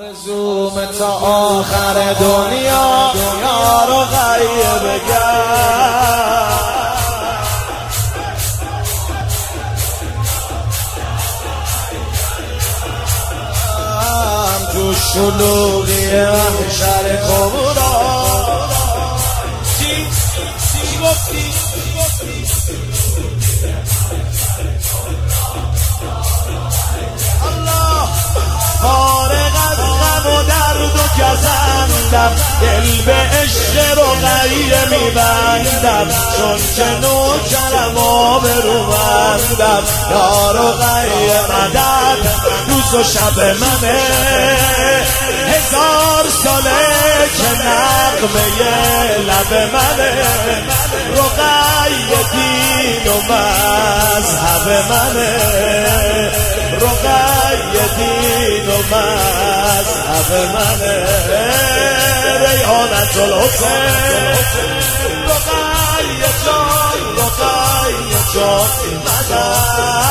آرزوم تا آخر دنیا یار و غیب تو شلوغی محشر کبرا چی؟ چی گفتی؟ دل به عشق رو غیره میبندم. چون که نوکرم آب رو بندم یار و غیر مدد روز و شب منه. هزار ساله که نقمه لب منه. رقی دین و مذهب منه. رقی دین و مذهب منه. ریحانت الحسین رقی جان رقی جان بدن